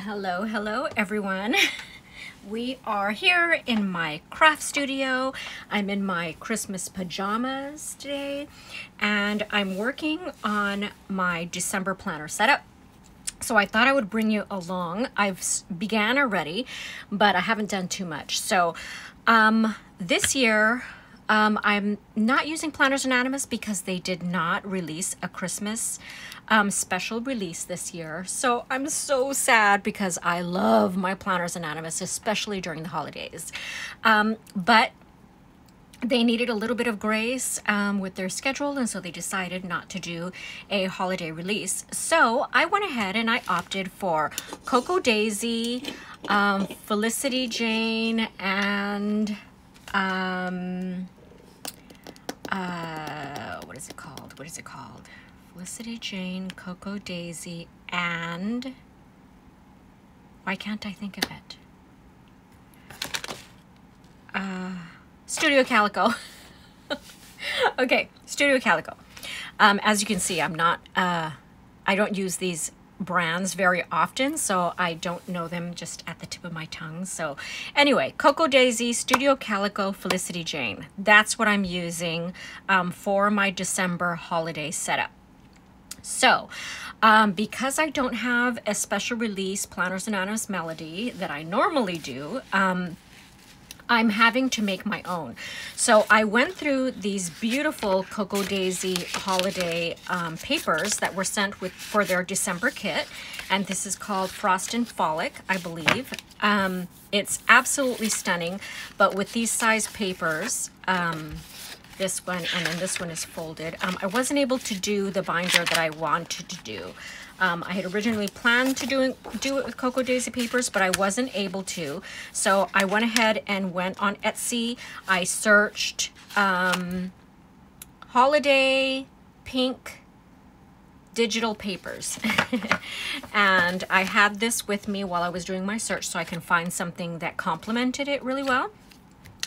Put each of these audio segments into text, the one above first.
Hello, hello everyone. We are here in my craft studio. I'm in my Christmas pajamas today and I'm working on my December planner setup. So I thought I would bring you along. I've began already, but I haven't done too much. So um, this year um, I'm not using Planners Anonymous because they did not release a Christmas um, special release this year. So I'm so sad because I love my Planners Anonymous, especially during the holidays. Um, but they needed a little bit of grace um, with their schedule and so they decided not to do a holiday release. So I went ahead and I opted for Cocoa Daisy, um, Felicity Jane, and um, uh, what is it called? What is it called? Felicity Jane, Cocoa Daisy, and why can't I think of it? Uh, Studio Calico. okay, Studio Calico. Um, as you can see, I'm not, uh, I don't use these brands very often, so I don't know them just at the tip of my tongue. So anyway, Cocoa Daisy, Studio Calico, Felicity Jane. That's what I'm using um, for my December holiday setup. So um, because I don't have a special release Planners Anonymous Melody that I normally do, um, I'm having to make my own. So I went through these beautiful Cocoa Daisy holiday um, papers that were sent with for their December kit. And this is called Frost and Frolic, I believe. Um, it's absolutely stunning, but with these size papers, um, this one and then this one is folded. Um, I wasn't able to do the binder that I wanted to do. Um, I had originally planned to do, do it with Cocoa Daisy papers, but I wasn't able to. So I went ahead and went on Etsy. I searched um, holiday pink digital papers. and I had this with me while I was doing my search so I can find something that complemented it really well.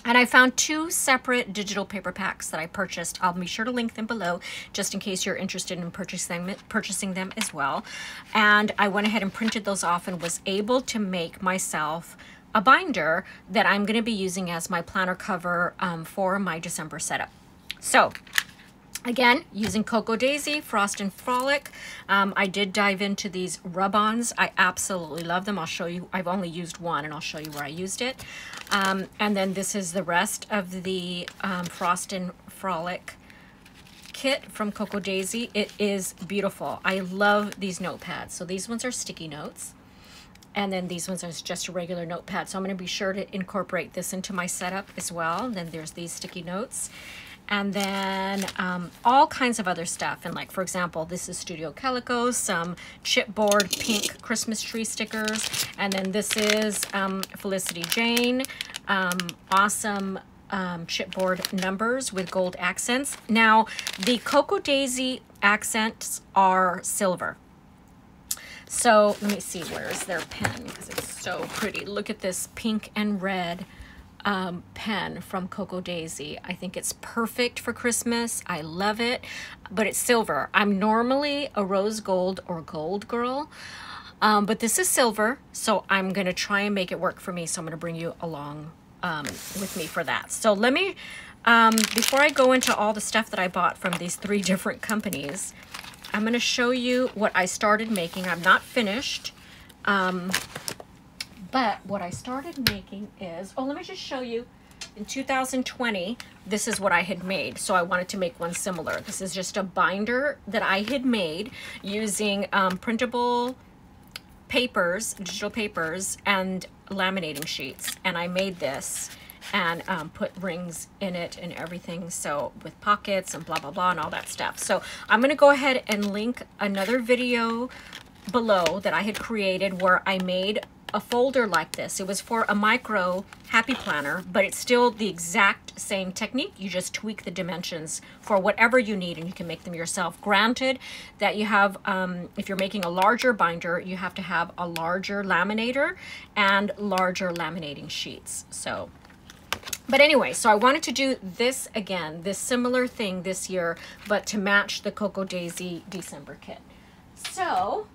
And I found two separate digital paper packs that I purchased. I'll be sure to link them below just in case you're interested in purchasing them, purchasing them as well. And I went ahead and printed those off and was able to make myself a binder that I'm going to be using as my planner cover um, for my December setup. So Again, using Cocoa Daisy, Frost and Frolic. Um, I did dive into these rub-ons. I absolutely love them. I'll show you. I've only used one, and I'll show you where I used it. Um, and then this is the rest of the um, Frost and Frolic kit from Cocoa Daisy. It is beautiful. I love these notepads. So these ones are sticky notes. And then these ones are just a regular notepad. So I'm going to be sure to incorporate this into my setup as well. And then there's these sticky notes and then um, all kinds of other stuff. And like, for example, this is Studio Calico, some chipboard pink Christmas tree stickers. And then this is um, Felicity Jane, um, awesome um, chipboard numbers with gold accents. Now, the Cocoa Daisy accents are silver. So let me see, where's their pen? Because it's so pretty. Look at this pink and red um, pen from Cocoa Daisy. I think it's perfect for Christmas. I love it, but it's silver. I'm normally a rose gold or gold girl, um, but this is silver, so I'm going to try and make it work for me. So I'm going to bring you along um, with me for that. So let me, um, before I go into all the stuff that I bought from these three different companies, I'm going to show you what I started making. I'm not finished. Um, but what I started making is, oh, let me just show you. In 2020, this is what I had made. So I wanted to make one similar. This is just a binder that I had made using um, printable papers, digital papers, and laminating sheets. And I made this and um, put rings in it and everything. So with pockets and blah, blah, blah, and all that stuff. So I'm going to go ahead and link another video below that I had created where I made a folder like this. It was for a micro happy planner, but it's still the exact same technique. You just tweak the dimensions for whatever you need and you can make them yourself. Granted that you have, um, if you're making a larger binder, you have to have a larger laminator and larger laminating sheets. So, but anyway, so I wanted to do this again, this similar thing this year, but to match the Cocoa Daisy December kit. So,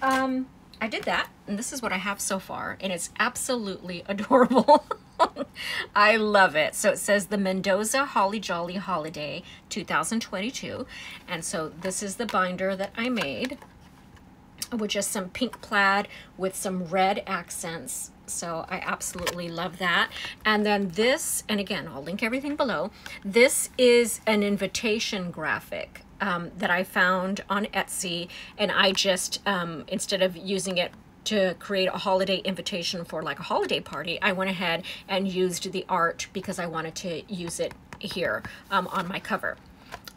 um, I did that, and this is what I have so far, and it's absolutely adorable. I love it. So it says the Mendoza Holly Jolly Holiday 2022. And so this is the binder that I made with just some pink plaid with some red accents. So I absolutely love that. And then this, and again, I'll link everything below. This is an invitation graphic um, that I found on Etsy. And I just, um, instead of using it to create a holiday invitation for like a holiday party, I went ahead and used the art because I wanted to use it here um, on my cover.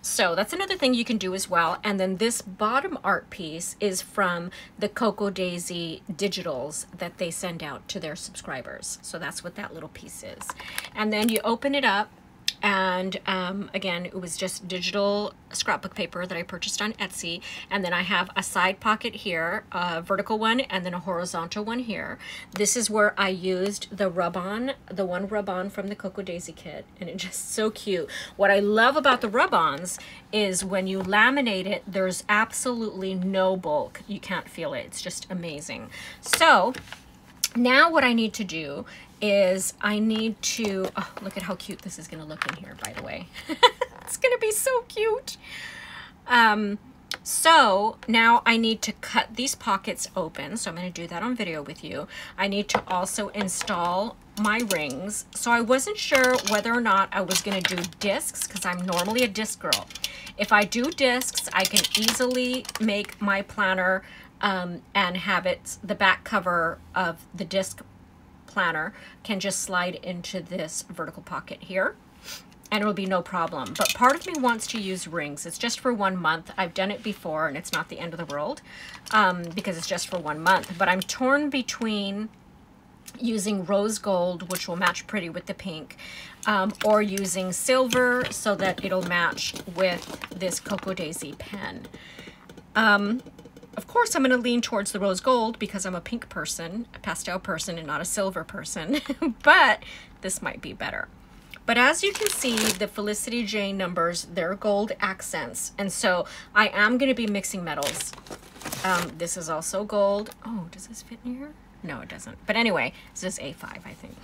So that's another thing you can do as well. And then this bottom art piece is from the Cocoa Daisy digitals that they send out to their subscribers. So that's what that little piece is. And then you open it up and um, again it was just digital scrapbook paper that I purchased on Etsy. And then I have a side pocket here a vertical one and then a horizontal one here. This is where I used the rub-on the one rub-on from the Cocoa Daisy kit. And it's just so cute. What I love about the rub-ons is when you laminate it there's absolutely no bulk. You can't feel it. It's just amazing. So now what I need to do is I need to, oh, look at how cute this is going to look in here, by the way. it's going to be so cute. Um, so now I need to cut these pockets open. So I'm going to do that on video with you. I need to also install my rings. So I wasn't sure whether or not I was going to do discs because I'm normally a disc girl. If I do discs, I can easily make my planner um, and have it the back cover of the disc planner can just slide into this vertical pocket here and it'll be no problem. But part of me wants to use rings. It's just for one month. I've done it before and it's not the end of the world um, because it's just for one month. But I'm torn between using rose gold, which will match pretty with the pink, um, or using silver so that it'll match with this Cocoa Daisy pen. Um, of course, I'm going to lean towards the rose gold because I'm a pink person, a pastel person, and not a silver person. but this might be better. But as you can see, the Felicity Jane numbers, they're gold accents. And so I am going to be mixing metals. Um, this is also gold. Oh, does this fit in here? No, it doesn't. But anyway, this is A5, I think.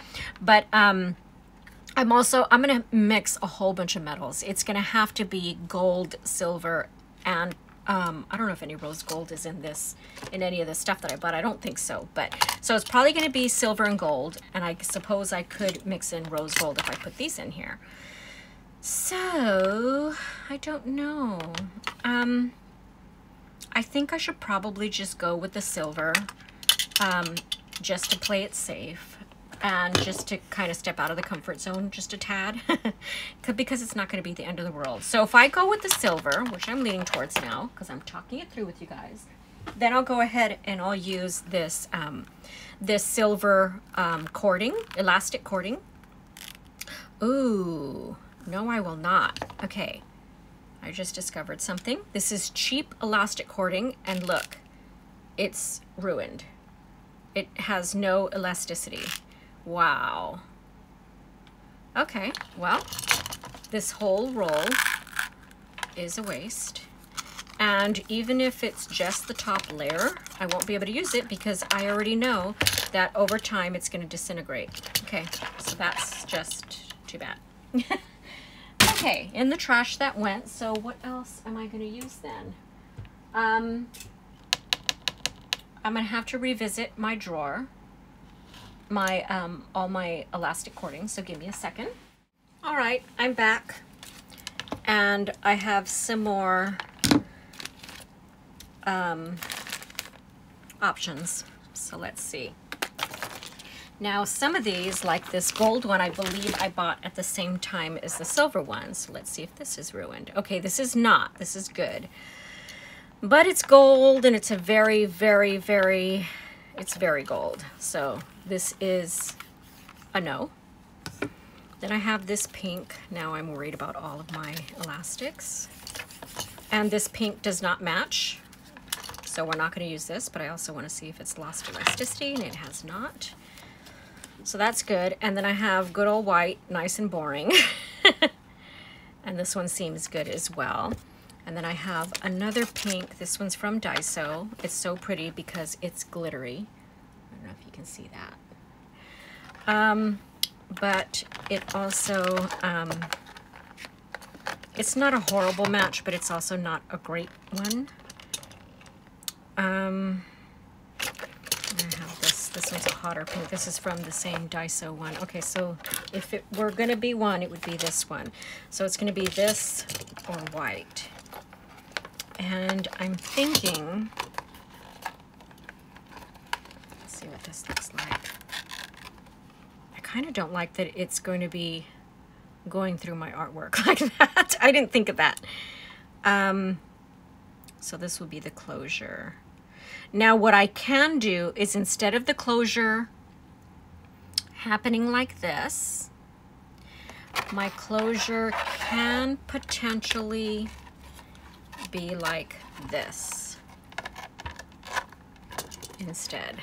But um, I'm also, I'm going to mix a whole bunch of metals. It's going to have to be gold, silver, and um, I don't know if any rose gold is in this, in any of the stuff that I bought. I don't think so. But so it's probably going to be silver and gold. And I suppose I could mix in rose gold if I put these in here. So I don't know. Um, I think I should probably just go with the silver um, just to play it safe and just to kind of step out of the comfort zone just a tad because it's not going to be the end of the world. So if I go with the silver, which I'm leaning towards now because I'm talking it through with you guys, then I'll go ahead and I'll use this, um, this silver um, cording, elastic cording. Ooh, no I will not. Okay, I just discovered something. This is cheap elastic cording and look, it's ruined. It has no elasticity. Wow. Okay, well, this whole roll is a waste. And even if it's just the top layer, I won't be able to use it because I already know that over time it's going to disintegrate. Okay, so that's just too bad. okay, in the trash that went. So what else am I going to use then? Um, I'm going to have to revisit my drawer my um, all my elastic cording, so give me a second. All right, I'm back. And I have some more um, options. So let's see. Now, some of these, like this gold one, I believe I bought at the same time as the silver one. So let's see if this is ruined. Okay, this is not. This is good. But it's gold, and it's a very, very, very, it's very gold. So this is a no. Then I have this pink. Now I'm worried about all of my elastics. And this pink does not match. So we're not going to use this, but I also want to see if it's lost elasticity, and it has not. So that's good. And then I have good old white, nice and boring. and this one seems good as well. And then I have another pink. This one's from Daiso. It's so pretty because it's glittery. Know if you can see that. Um, but it also, um, it's not a horrible match, but it's also not a great one. Um, I have this. This one's a hotter pink. This is from the same Daiso one. Okay, so if it were going to be one, it would be this one. So it's going to be this or white. And I'm thinking, see what this looks like. I kind of don't like that it's going to be going through my artwork like that. I didn't think of that. Um, so this will be the closure. Now what I can do is instead of the closure happening like this, my closure can potentially be like this instead.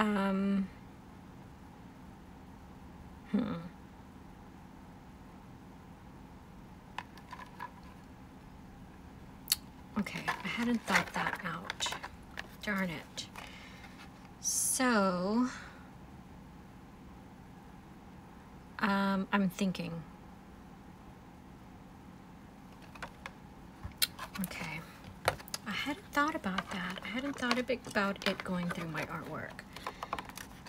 Um, hmm. Okay, I hadn't thought that out. Darn it. So, um, I'm thinking. Okay. I hadn't thought about that. I hadn't thought a bit about it going through my artwork.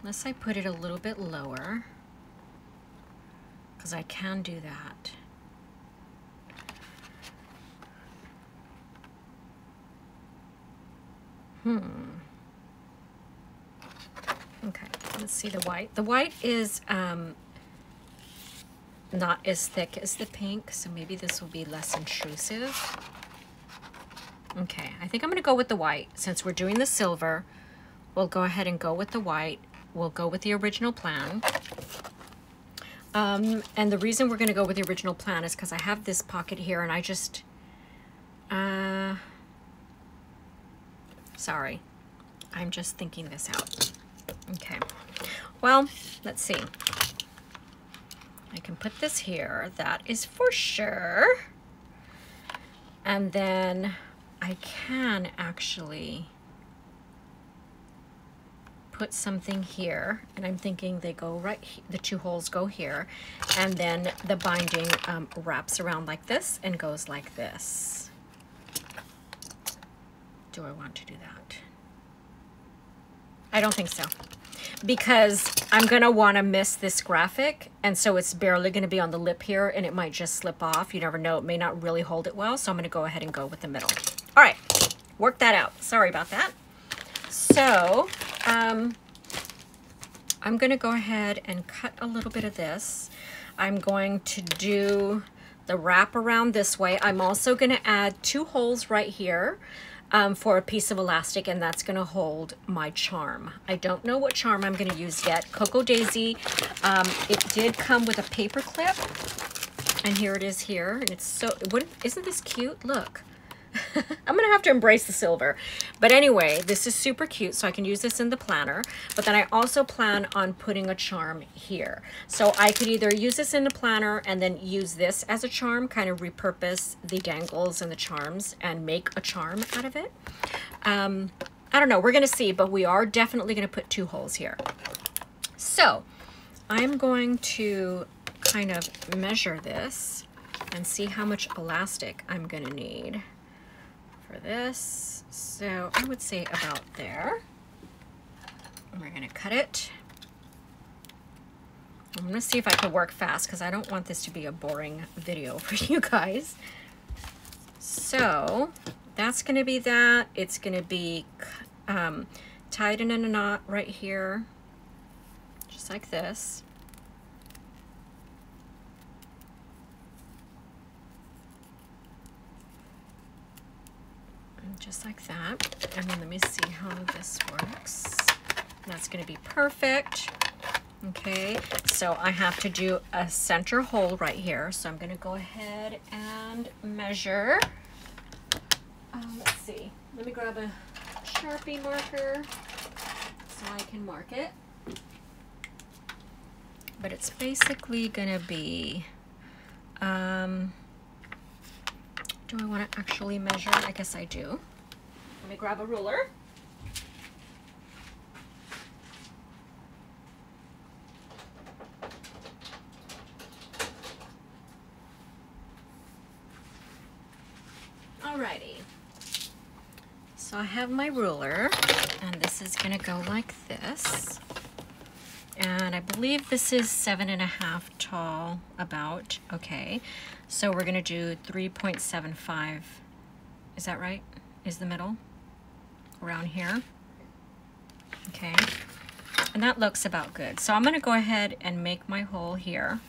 Unless I put it a little bit lower. Because I can do that. Hmm. Okay, let's see the white. The white is um, not as thick as the pink, so maybe this will be less intrusive. Okay, I think I'm gonna go with the white. Since we're doing the silver, we'll go ahead and go with the white. We'll go with the original plan. Um, and the reason we're gonna go with the original plan is because I have this pocket here and I just, uh, sorry, I'm just thinking this out. Okay, well, let's see. I can put this here, that is for sure. And then I can actually put something here and I'm thinking they go right the two holes go here and then the binding um, wraps around like this and goes like this. Do I want to do that? I don't think so. Because I'm gonna want to miss this graphic and so it's barely going to be on the lip here and it might just slip off. You never know. It may not really hold it well so I'm going to go ahead and go with the middle. All right, work that out. Sorry about that. So um, I'm going to go ahead and cut a little bit of this. I'm going to do the wrap around this way. I'm also going to add two holes right here um, for a piece of elastic and that's going to hold my charm. I don't know what charm I'm going to use yet. Cocoa Daisy, um, it did come with a paper clip and here it is here and it's so, what, isn't this cute? Look. I'm gonna have to embrace the silver. But anyway, this is super cute, so I can use this in the planner. But then I also plan on putting a charm here. So I could either use this in the planner and then use this as a charm, kind of repurpose the dangles and the charms and make a charm out of it. Um, I don't know, we're gonna see, but we are definitely gonna put two holes here. So I'm going to kind of measure this and see how much elastic I'm gonna need for this. So I would say about there. we're gonna cut it. I'm gonna see if I can work fast because I don't want this to be a boring video for you guys. So that's gonna be that. It's gonna be um, tied in a knot right here, just like this. Just like that. And then let me see how this works. That's gonna be perfect. Okay, so I have to do a center hole right here. So I'm gonna go ahead and measure. Uh, let's see, let me grab a Sharpie marker so I can mark it. But it's basically gonna be Um, do I want to actually measure? I guess I do. Let me grab a ruler. Alrighty. So I have my ruler, and this is gonna go like this. And I believe this is seven and a half tall, about, okay. So we're gonna do 3.75, is that right? Is the middle? Around here? Okay, and that looks about good. So I'm gonna go ahead and make my hole here.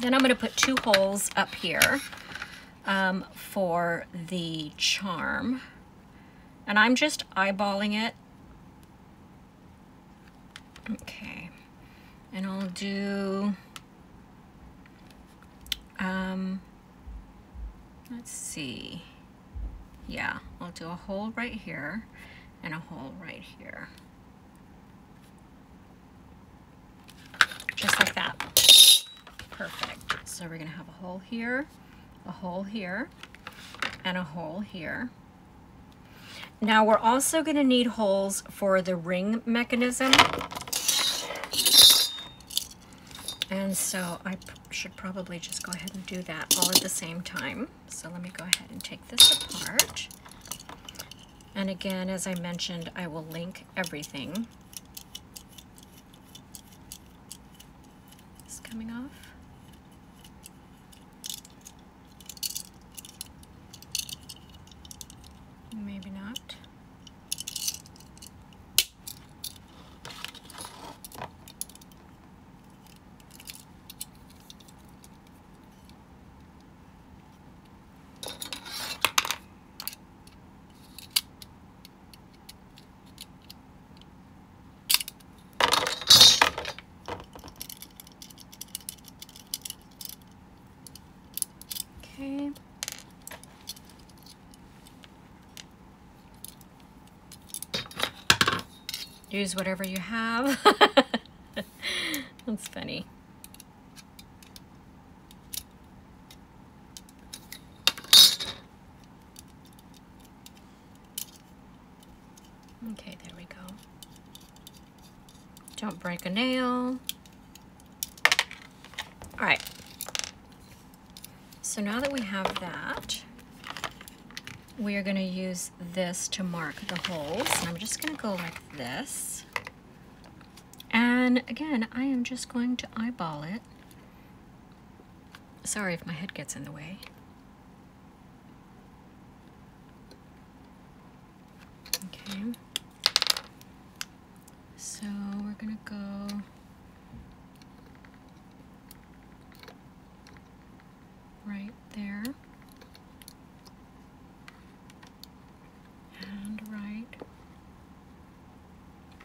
Then I'm gonna put two holes up here um, for the charm. And I'm just eyeballing it. Okay. And I'll do, um, let's see. Yeah, I'll do a hole right here and a hole right here. Just like that. Perfect. So we're gonna have a hole here a hole here, and a hole here. Now we're also going to need holes for the ring mechanism. And so I should probably just go ahead and do that all at the same time. So let me go ahead and take this apart. And again, as I mentioned, I will link everything. It's coming off. Maybe not. Okay. Use whatever you have. That's funny. Okay, there we go. Don't break a nail. All right. So now that we have that, we are going to use this to mark the holes. And I'm just going to go like this. And again, I am just going to eyeball it. Sorry if my head gets in the way. Okay. So we're going to go right there. and right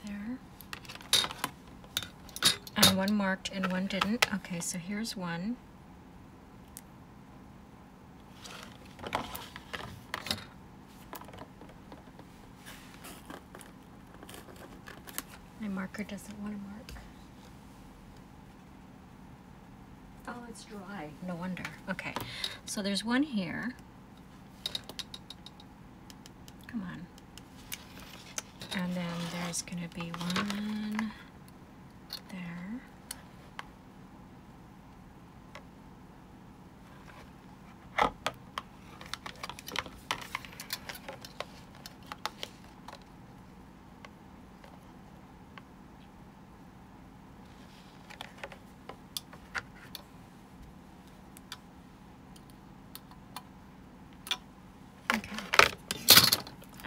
there. And one marked and one didn't. Okay, so here's one. My marker doesn't want to mark. Oh, it's dry. No wonder. Okay, so there's one here. Come on. And then there's going to be one there.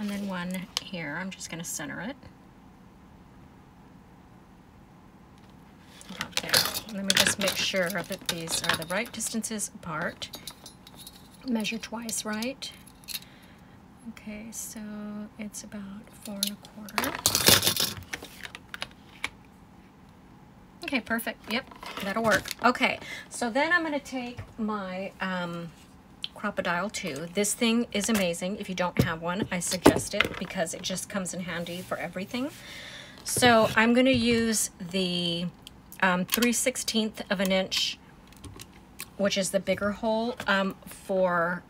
And then one here. I'm just going to center it. Let me just make sure that these are the right distances apart. Measure twice, right? Okay, so it's about four and a quarter. Okay, perfect. Yep, that'll work. Okay, so then I'm going to take my um, Crop-A-Dile 2. This thing is amazing. If you don't have one, I suggest it because it just comes in handy for everything. So I'm going to use the um, 3 16th of an inch which is the bigger hole um, for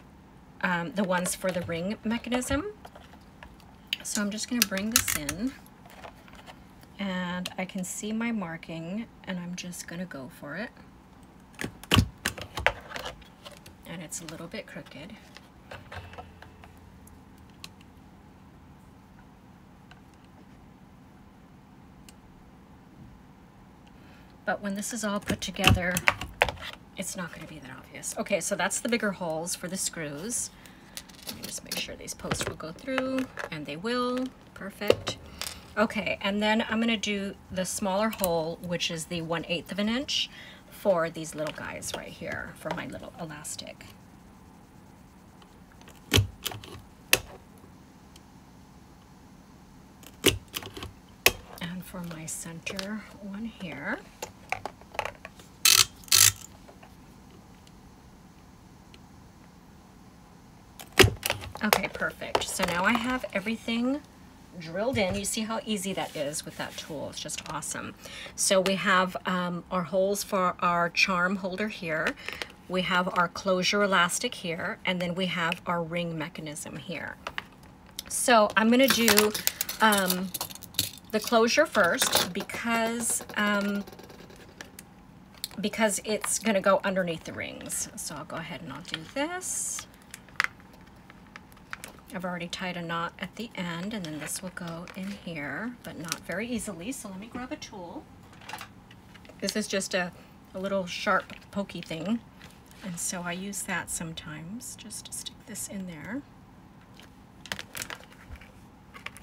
um, the ones for the ring mechanism. So I'm just going to bring this in and I can see my marking and I'm just going to go for it. And it's a little bit crooked. But when this is all put together, it's not going to be that obvious. Okay, so that's the bigger holes for the screws. Let me just make sure these posts will go through, and they will. Perfect. Okay, and then I'm going to do the smaller hole, which is the 1 8th of an inch for these little guys right here for my little elastic. And for my center one here. Okay, perfect. So now I have everything drilled in. You see how easy that is with that tool. It's just awesome. So we have um, our holes for our charm holder here. We have our closure elastic here, and then we have our ring mechanism here. So I'm gonna do um, the closure first because um, because it's gonna go underneath the rings. So I'll go ahead and I'll do this. I've already tied a knot at the end and then this will go in here, but not very easily. So let me grab a tool. This is just a, a little sharp pokey thing. And so I use that sometimes just to stick this in there.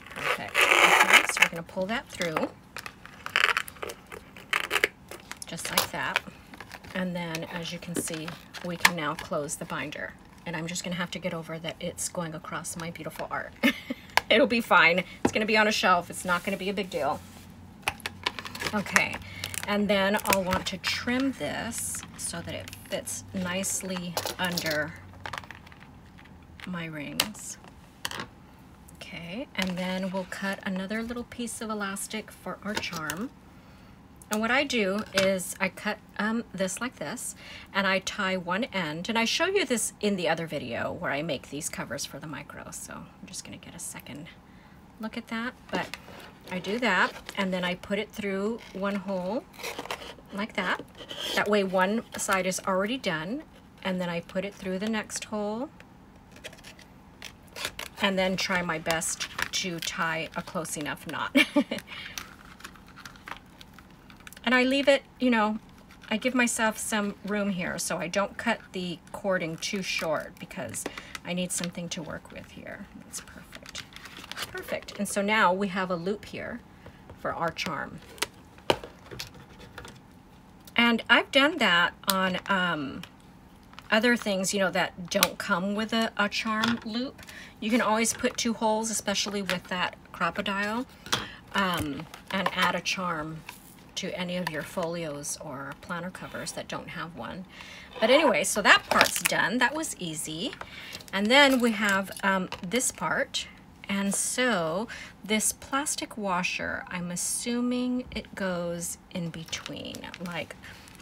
Perfect. Okay, so we're gonna pull that through. Just like that. And then as you can see, we can now close the binder and I'm just gonna have to get over that it's going across my beautiful art. It'll be fine. It's gonna be on a shelf. It's not gonna be a big deal. Okay, and then I'll want to trim this so that it fits nicely under my rings. Okay, and then we'll cut another little piece of elastic for our charm. And what I do is I cut um, this like this and I tie one end and I show you this in the other video where I make these covers for the micro. So I'm just gonna get a second look at that. But I do that and then I put it through one hole like that. That way one side is already done and then I put it through the next hole and then try my best to tie a close enough knot. And I leave it, you know, I give myself some room here so I don't cut the cording too short because I need something to work with here. That's perfect. Perfect. And so now we have a loop here for our charm. And I've done that on um, other things, you know, that don't come with a, a charm loop. You can always put two holes, especially with that Crop-A-Dile, um, and add a charm to any of your folios or planner covers that don't have one. But anyway, so that part's done. That was easy. And then we have um, this part. And so this plastic washer, I'm assuming it goes in between. Like,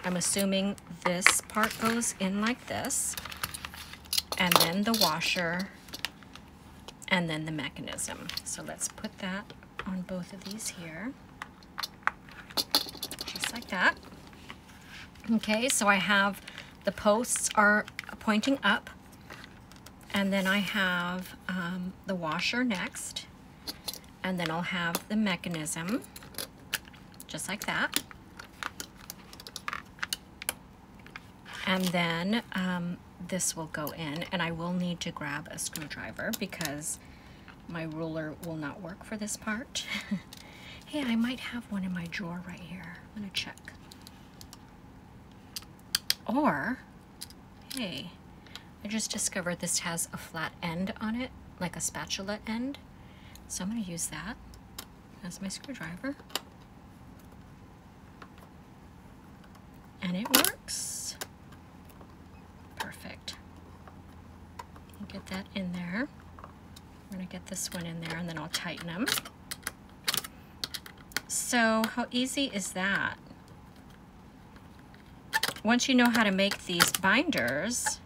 I'm assuming this part goes in like this. And then the washer. And then the mechanism. So let's put that on both of these here like that. Okay, so I have the posts are pointing up and then I have um, the washer next and then I'll have the mechanism just like that. And then um, this will go in and I will need to grab a screwdriver because my ruler will not work for this part. hey, I might have one in my drawer right here. I'm gonna check. Or, hey, I just discovered this has a flat end on it, like a spatula end. So I'm gonna use that as my screwdriver. And it works. Perfect. Get that in there. I'm gonna get this one in there and then I'll tighten them. So how easy is that? once you know how to make these binders,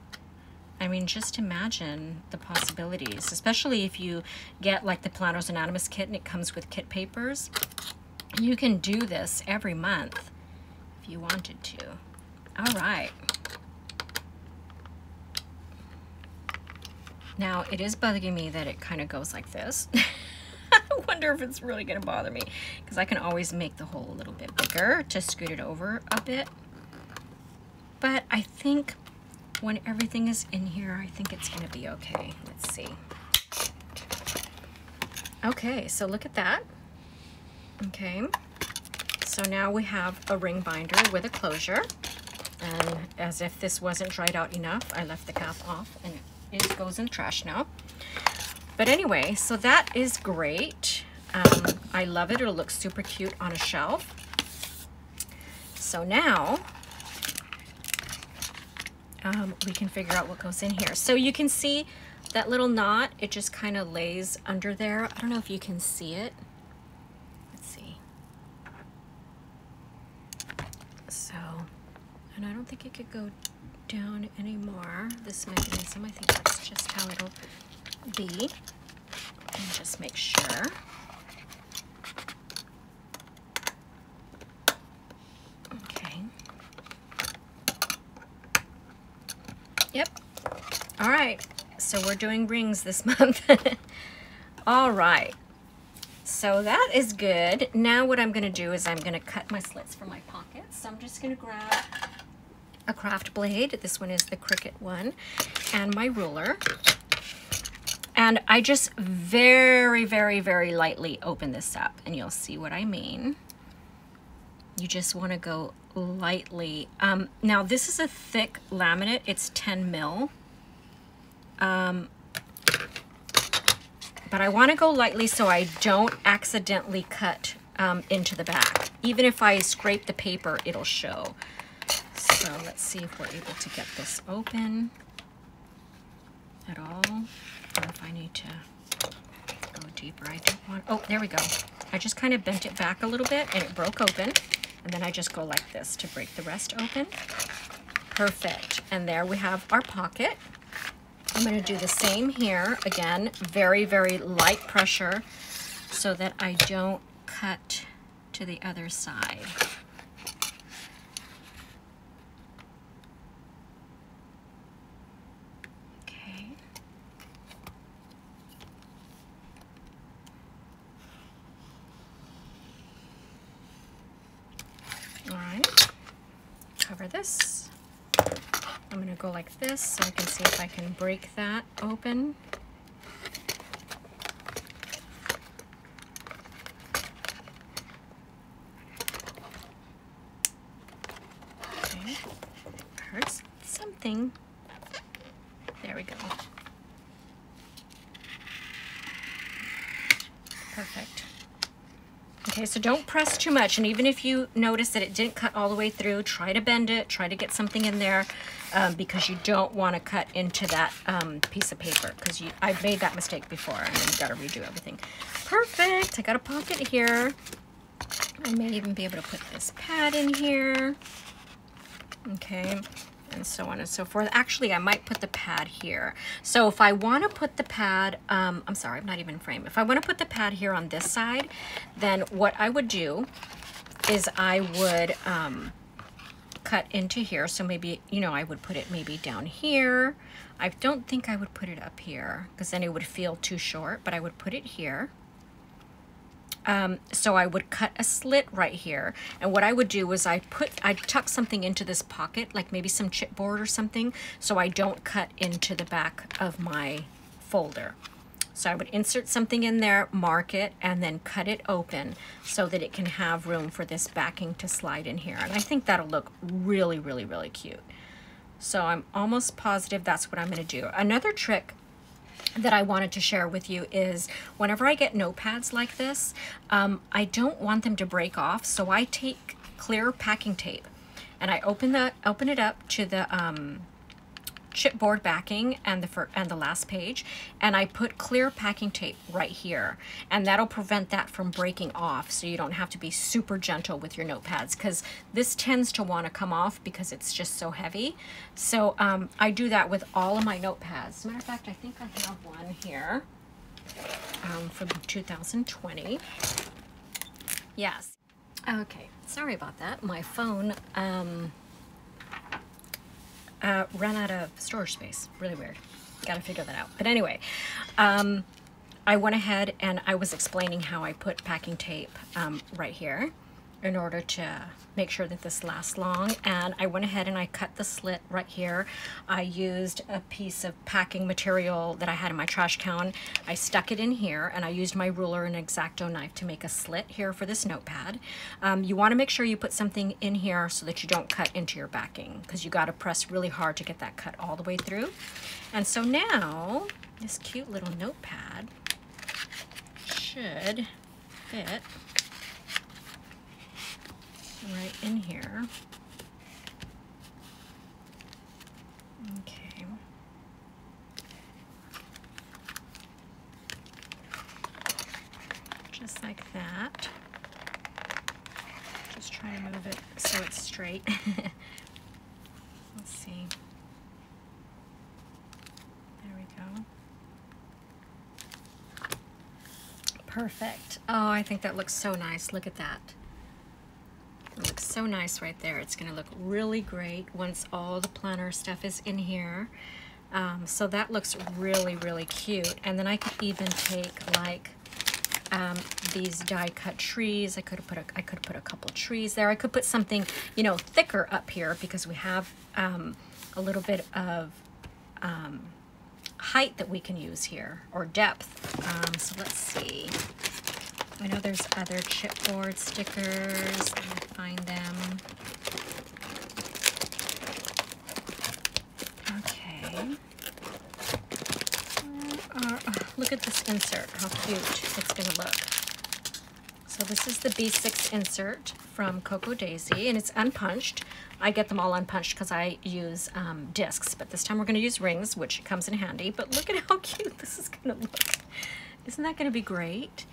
I mean, just imagine the possibilities, especially if you get like the Planners Anonymous kit and it comes with kit papers. You can do this every month if you wanted to. All right. Now, it is bugging me that it kind of goes like this. Wonder if it's really to bother me because I can always make the hole a little bit bigger to scoot it over a bit. But I think when everything is in here, I think it's to be okay. Let's see. Okay, so look at that. Okay, so now we have a ring binder with a closure. And as if this wasn't dried out enough, I left the cap off and it goes in the trash now. But anyway, so that is great. Um, I love it. It'll look super cute on a shelf. So now um, we can figure out what goes in here. So you can see that little knot, it just kind of lays under there. I don't know if you can see it. Let's see. So, and I don't think it could go down anymore, this mechanism. I think that's just how it'll be. And just make sure. Okay. Yep. All right. So we're doing rings this month. All right. So that is good. Now what I'm going to do is I'm going to cut my slits for my pockets. So I'm just going to grab a craft blade. This one is the Cricut one. And my ruler. And I just very, very, very lightly open this up. And you'll see what I mean. You just want to go lightly. Um, now, this is a thick laminate. It's 10 mil. Um, but I want to go lightly so I don't accidentally cut um, into the back. Even if I scrape the paper, it'll show. So let's see if we're able to get this open at all, or if I need to go deeper. I don't want, oh, there we go. I just kind of bent it back a little bit and it broke open. And then I just go like this to break the rest open. Perfect. And there we have our pocket. I'm going to do the same here. Again, very, very light pressure so that I don't cut to the other side. This. I'm gonna go like this so I can see if I can break that open. Okay, hurts something. There we go. Perfect. Okay, so don't press too much. And even if you notice that it didn't cut all the way through, try to bend it, try to get something in there um, because you don't want to cut into that um, piece of paper because I've made that mistake before and then you got to redo everything. Perfect. I got a pocket here. I may even be able to put this pad in here. Okay and so on and so forth. Actually, I might put the pad here. So if I want to put the pad, um, I'm sorry, I'm not even frame. If I want to put the pad here on this side, then what I would do is I would um, cut into here. So maybe, you know, I would put it maybe down here. I don't think I would put it up here because then it would feel too short, but I would put it here. Um, so I would cut a slit right here. And what I would do is I put, I'd tuck something into this pocket, like maybe some chipboard or something, so I don't cut into the back of my folder. So I would insert something in there, mark it, and then cut it open so that it can have room for this backing to slide in here. And I think that'll look really, really, really cute. So I'm almost positive that's what I'm gonna do. Another trick that I wanted to share with you is whenever I get notepads like this, um, I don't want them to break off. So I take clear packing tape and I open the open it up to the um, chipboard backing and the and the last page and I put clear packing tape right here. And that'll prevent that from breaking off so you don't have to be super gentle with your notepads because this tends to want to come off because it's just so heavy. So um, I do that with all of my notepads. Matter of fact I think I have one here um, from 2020 yes. Okay sorry about that. My phone um, uh, ran out of storage space. Really weird. Got to figure that out. But anyway, um, I went ahead and I was explaining how I put packing tape um, right here in order to make sure that this lasts long and I went ahead and I cut the slit right here. I used a piece of packing material that I had in my trash can. I stuck it in here and I used my ruler and X-Acto knife to make a slit here for this notepad. Um, you want to make sure you put something in here so that you don't cut into your backing because you got to press really hard to get that cut all the way through. And so now this cute little notepad should fit right in here. Okay. Just like that. Just try to move it so it's straight. Let's see. There we go. Perfect. Oh, I think that looks so nice. Look at that. So nice right there. It's gonna look really great once all the planner stuff is in here. Um, so that looks really, really cute. And then I could even take like um, these die cut trees. I could have put a, I could put a couple trees there. I could put something, you know, thicker up here because we have um, a little bit of um, height that we can use here or depth. Um, so let's see. I know there's other chipboard stickers. Let me find them. Okay. Uh, uh, look at this insert, how cute it's to look. So this is the B6 insert from Cocoa Daisy, and it's unpunched. I get them all unpunched because I use um, discs, but this time we're going to use rings, which comes in handy. But look at how cute this is to look. Isn't that going to be great?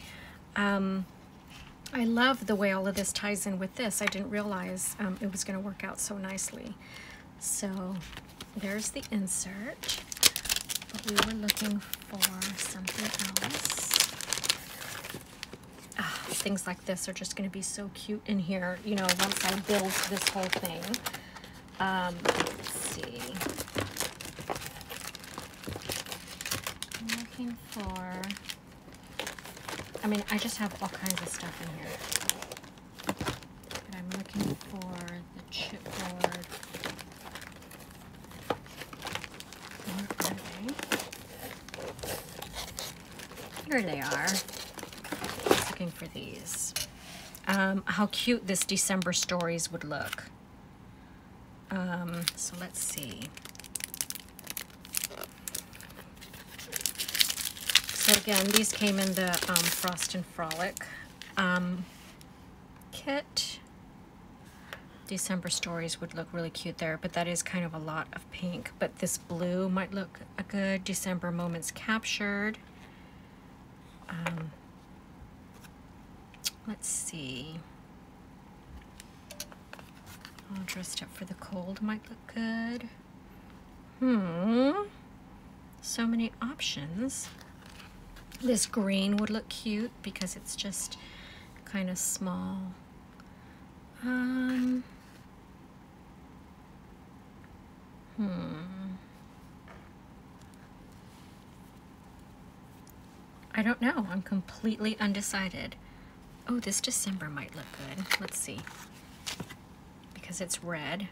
Um, I love the way all of this ties in with this. I didn't realize um, it was going to work out so nicely. So there's the insert. We were looking for something else. Ah, things like this are just going to be so cute in here, you know, once I build this whole thing. Um, let's see. I'm looking for I mean, I just have all kinds of stuff in here. But I'm looking for the chipboard. Where are they? Here they are. Looking for these. Um, how cute this December stories would look. Um, so let's see. So again, these came in the um, Frost and Frolic um, kit. December stories would look really cute there, but that is kind of a lot of pink. But this blue might look a good December moments captured. Um, let's see. All dressed up for the cold might look good. Hmm. So many options. This green would look cute because it's just kind of small. Um, hmm. I don't know. I'm completely undecided. Oh, this December might look good. Let's see. Because it's red.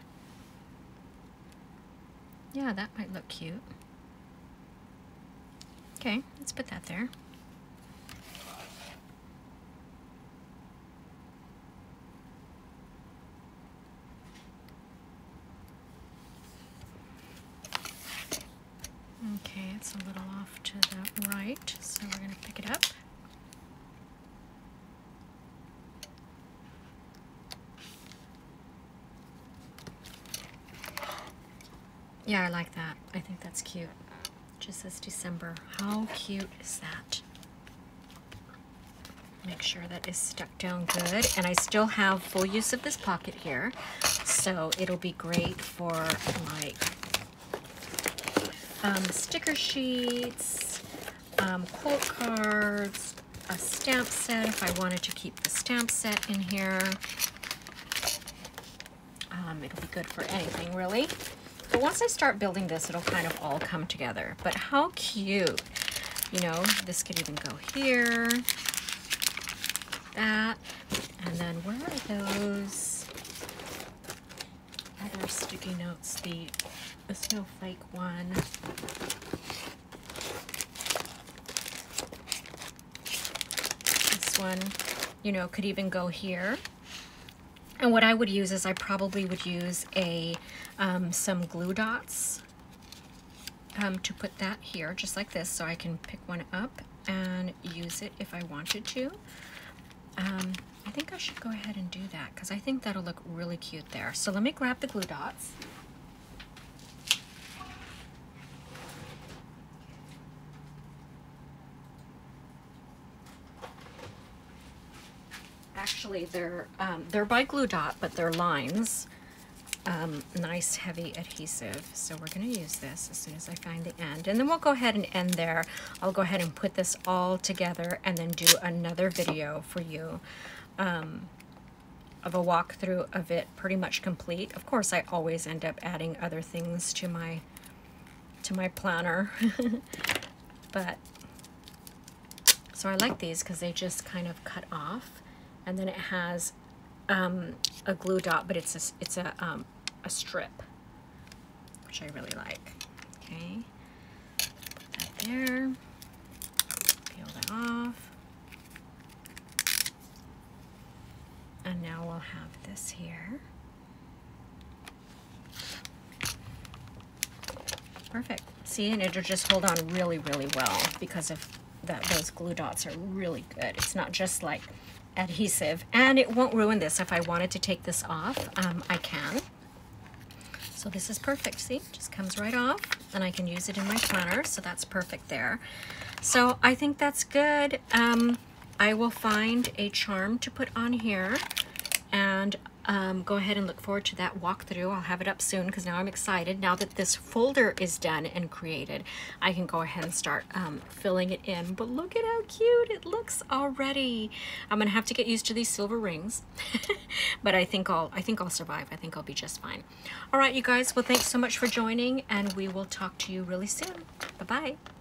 Yeah, that might look cute. Okay, let's put that there. Okay, it's a little off to the right, so we're going to pick it up. Yeah, I like that. I think that's cute. Just says December. How cute is that? Make sure that is stuck down good. And I still have full use of this pocket here. So it'll be great for like um, sticker sheets, um, quote cards, a stamp set if I wanted to keep the stamp set in here. Um, it'll be good for anything really. But once I start building this, it'll kind of all come together. But how cute. You know, this could even go here. That. And then where are those other sticky notes? The, the snowflake one. One, you know, could even go here. And what I would use is I probably would use a um, some glue dots um, to put that here, just like this, so I can pick one up and use it if I wanted to. Um, I think I should go ahead and do that because I think that'll look really cute there. So let me grab the glue dots. Actually, they're um, they're by glue dot, but they're lines um, nice heavy adhesive. So we're going to use this as soon as I find the end. And then we'll go ahead and end there. I'll go ahead and put this all together and then do another video for you um, of a walkthrough of it pretty much complete. Of course, I always end up adding other things to my to my planner. but so I like these because they just kind of cut off and then it has um, a glue dot, but it's a, it's a um, a strip, which I really like. Okay, put that there, peel that off. And now we'll have this here. Perfect. See, and it'll just hold on really, really well because of that those glue dots are really good. It's not just like adhesive and it won't ruin this. If I wanted to take this off, um, I can. So this is perfect, see? Just comes right off and I can use it in my planner, so that's perfect there. So I think that's good. Um, I will find a charm to put on here and um, go ahead and look forward to that walkthrough. I'll have it up soon because now I'm excited. Now that this folder is done and created, I can go ahead and start um, filling it in. But look at how cute it looks already. I'm gonna have to get used to these silver rings, but I think I'll I think I'll survive. I think I'll be just fine. All right, you guys. Well, thanks so much for joining, and we will talk to you really soon. Bye bye.